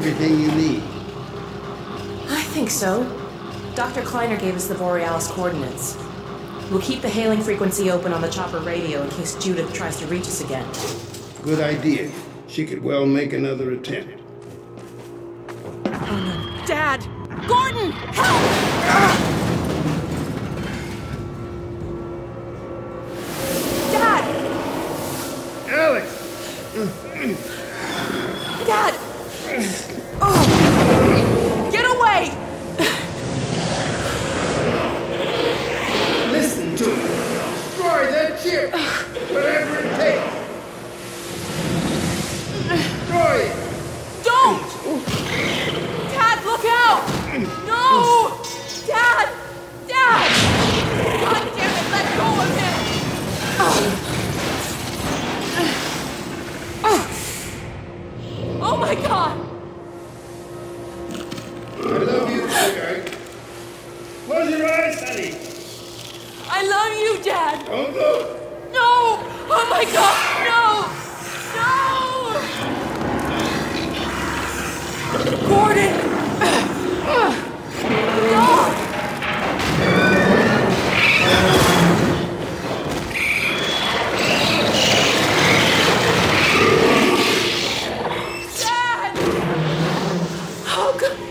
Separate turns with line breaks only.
everything you need.
I think so. Dr. Kleiner gave us the Borealis coordinates. We'll keep the hailing frequency open on the chopper radio in case Judith tries to reach us again.
Good idea. She could well make another attempt.
Oh, Dad! Gordon! Help! Dad!
Alyx!
Dad! Get away!
Close your eyes, honey.
I love you, Dad!
Don't look.
No! Oh my god, no! No! Gordon! No! Dad! Oh god!